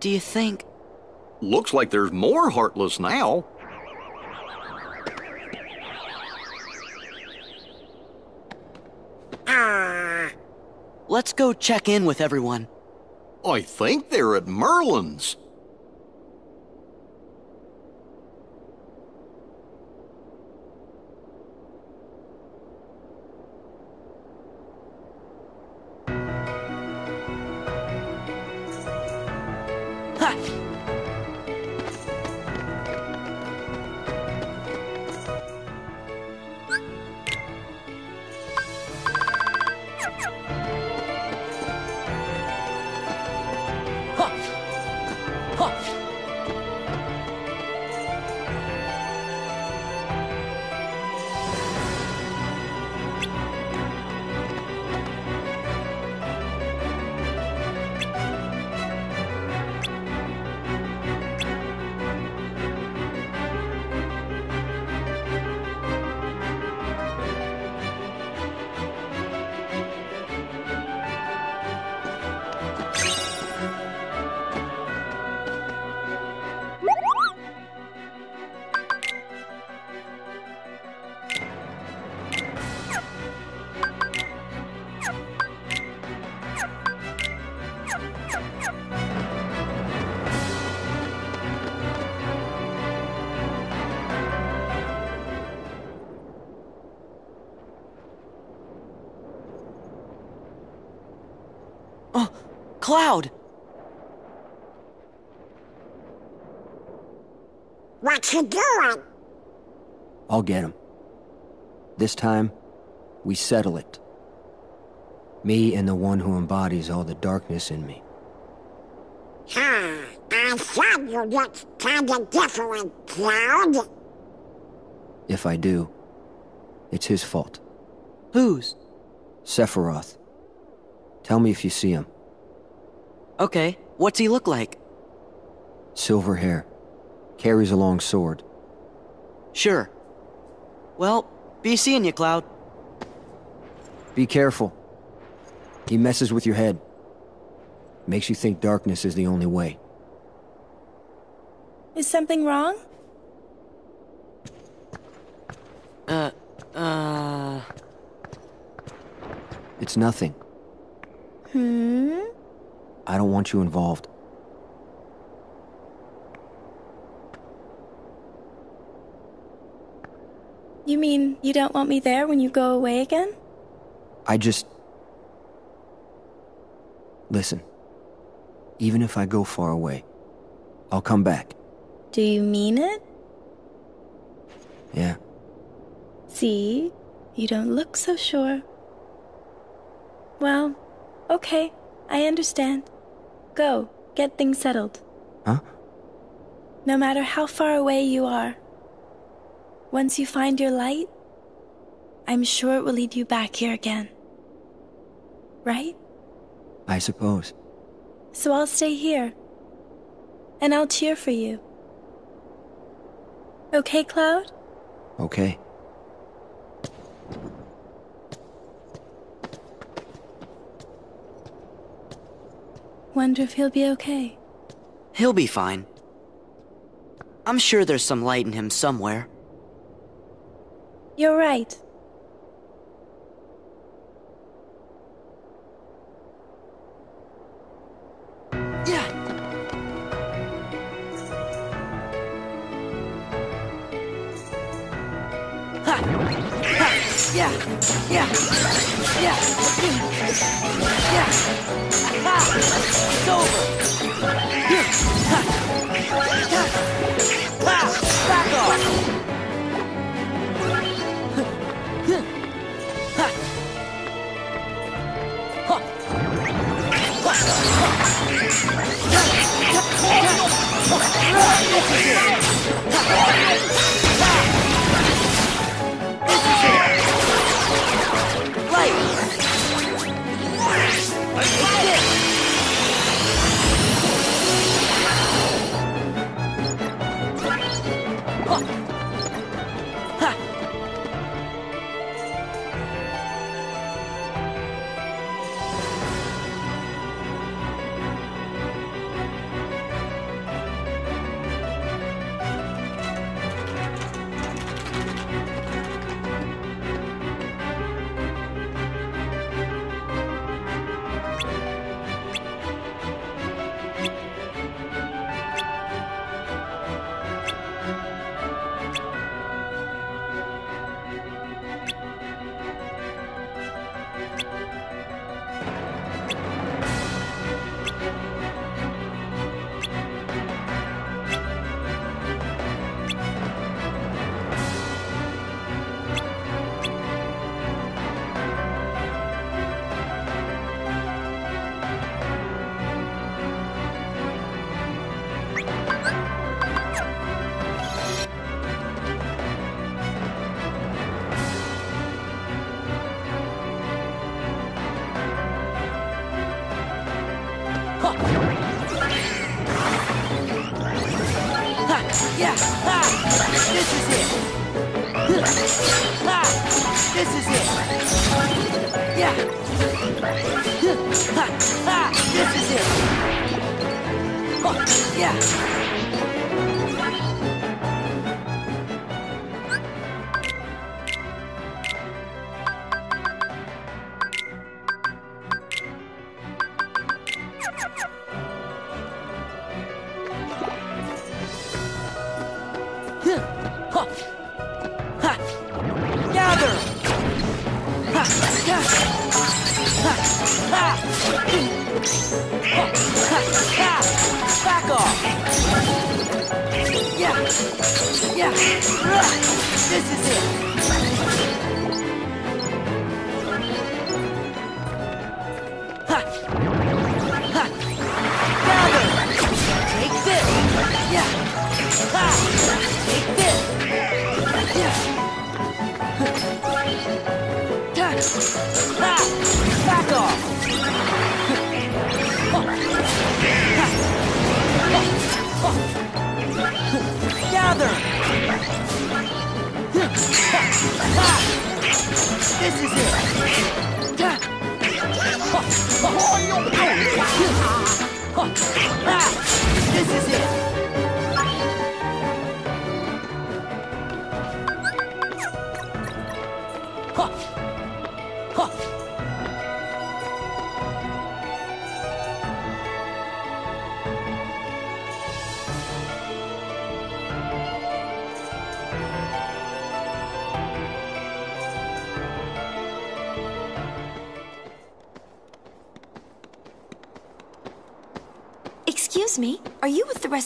do you think? Looks like there's more Heartless now. Let's go check in with everyone. I think they're at Merlin's. Cloud! What you doing? I'll get him. This time, we settle it. Me and the one who embodies all the darkness in me. Huh, I thought you looked kinda different, Cloud. If I do, it's his fault. Whose? Sephiroth. Tell me if you see him. Okay, what's he look like? Silver hair. Carries a long sword. Sure. Well, be seeing you, Cloud. Be careful. He messes with your head. Makes you think darkness is the only way. Is something wrong? Uh, uh... It's nothing. Hmm? I don't want you involved. You mean you don't want me there when you go away again? I just. Listen. Even if I go far away, I'll come back. Do you mean it? Yeah. See? You don't look so sure. Well, okay. I understand. Go, get things settled. Huh? No matter how far away you are. Once you find your light, I'm sure it will lead you back here again. Right? I suppose. So I'll stay here. And I'll cheer for you. Okay, Cloud? Okay. Wonder if he'll be okay. He'll be fine. I'm sure there's some light in him somewhere. You're right. Yeah. Ha! Yeah, yeah, yeah, yeah. Ha! It's over. Yeah. Ha. Ha. Ha. Back off. Ha. Ha. Ha. Ha. Ha. Ha. Ha. This is it. Ha! This is it. Yeah. Ha! Ha! This is it. Oh, yeah. Ha!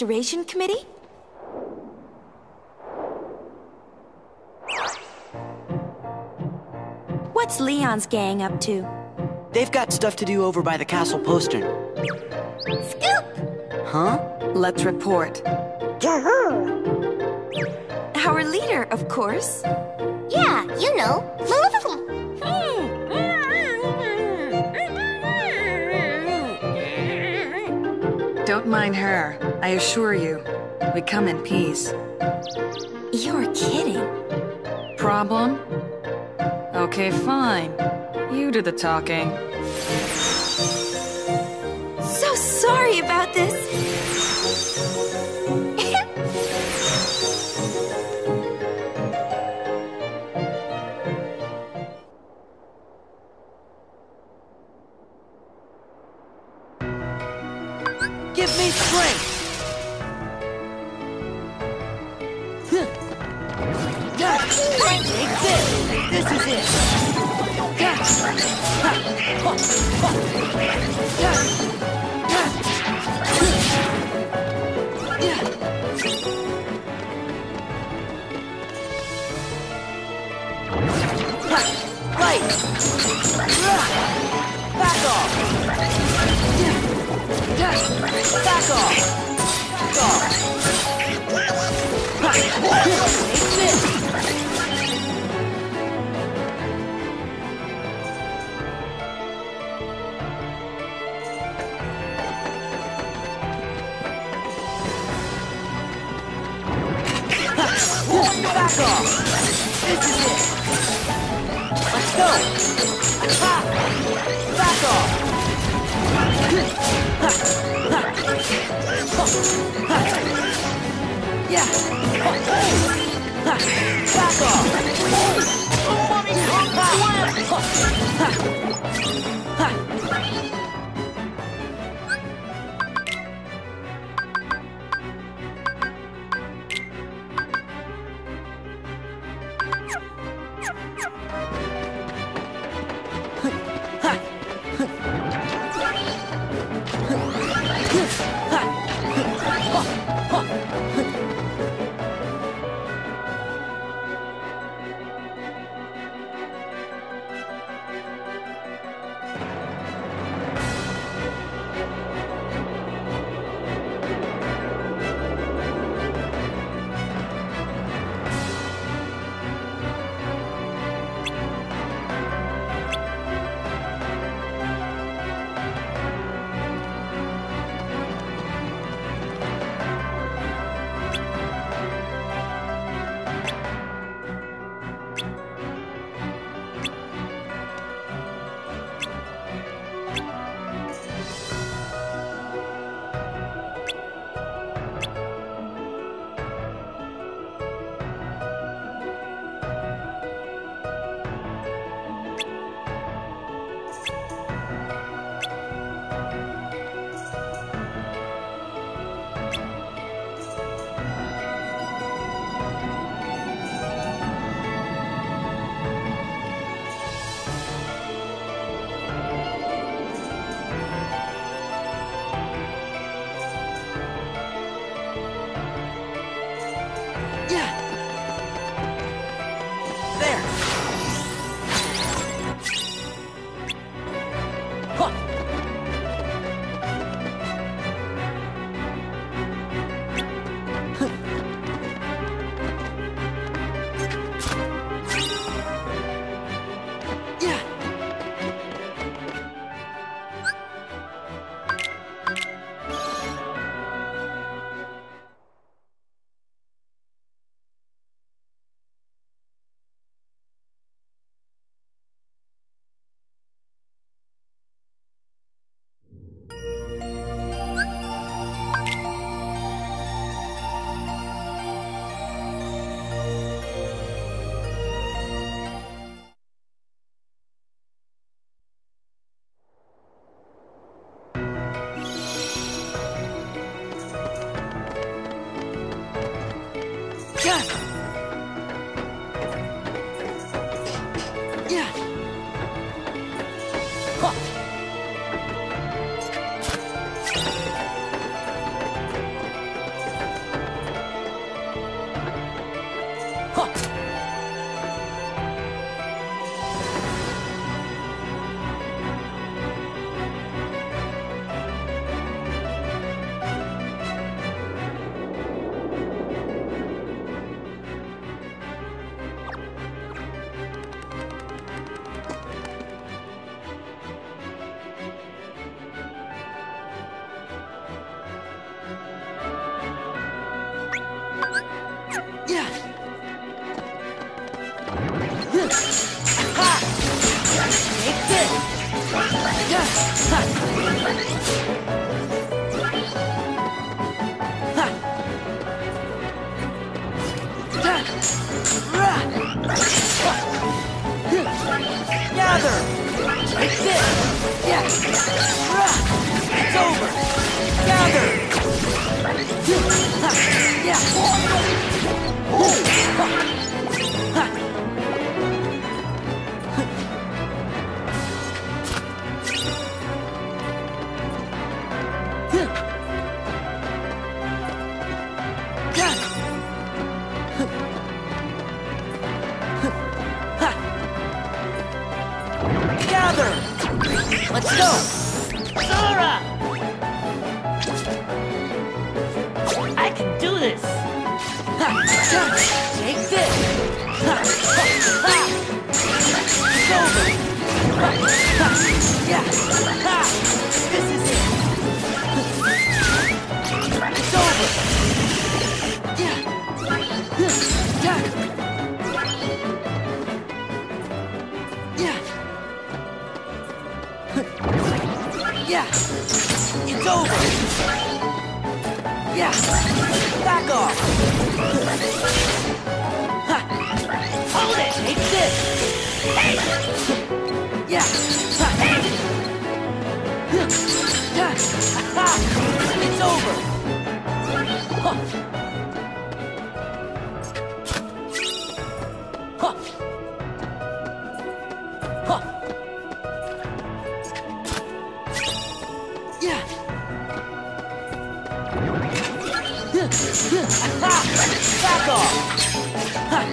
Restoration Committee? What's Leon's gang up to? They've got stuff to do over by the castle postern. Scoop! Huh? Let's report. To who? Our leader, of course. Yeah, you know. Hmm. Don't mind her. I assure you, we come in peace. You're kidding. Problem? Okay, fine. You do the talking. So sorry about this. Right! Ah. Back off! Back off! Back off! Back off! This is it! Go! Ha! Back off! Ha! Ha! Ha! Yeah! Ha! Back off! Ha! Ha! 骗。Yeah.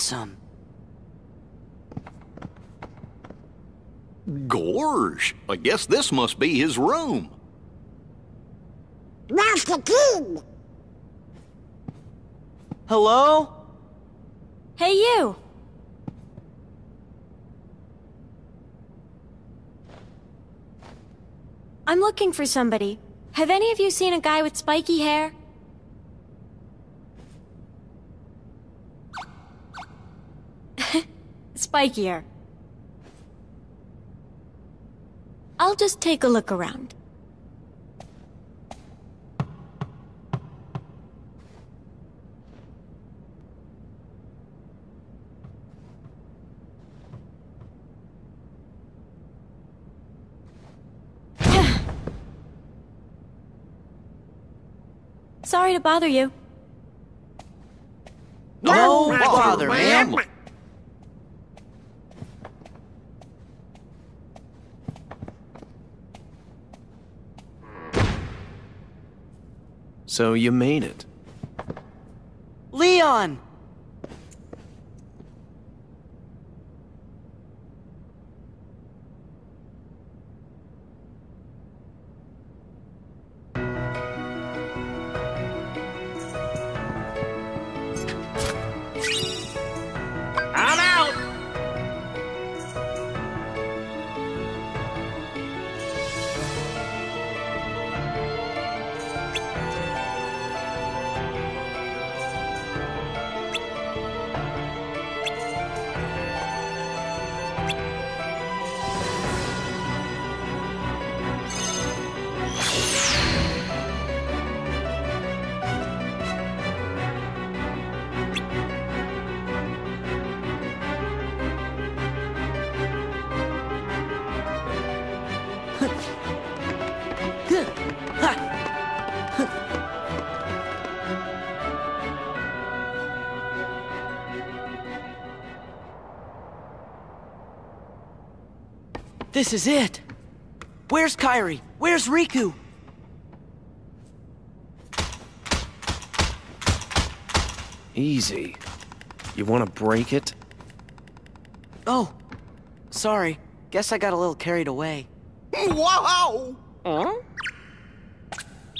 Handsome. Gorge, I guess this must be his room. Master King! Hello? Hey, you! I'm looking for somebody. Have any of you seen a guy with spiky hair? spikier. I'll just take a look around. Sorry to bother you. No, no bother, ma'am. So you made it. Leon! This is it. Where's Kairi? Where's Riku? Easy. You want to break it? Oh, sorry. Guess I got a little carried away. Wow! Huh?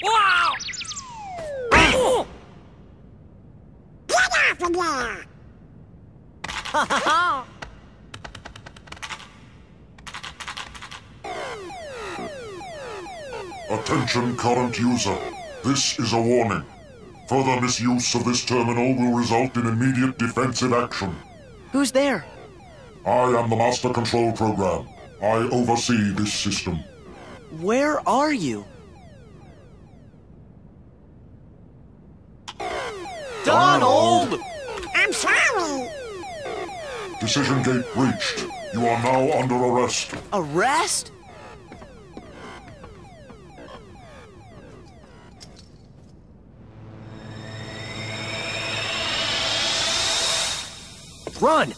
Wow! Attention current user. This is a warning. Further misuse of this terminal will result in immediate defensive action. Who's there? I am the Master Control Program. I oversee this system. Where are you? Donald! I'm sorry. Decision gate breached. You are now under arrest. Arrest? Run!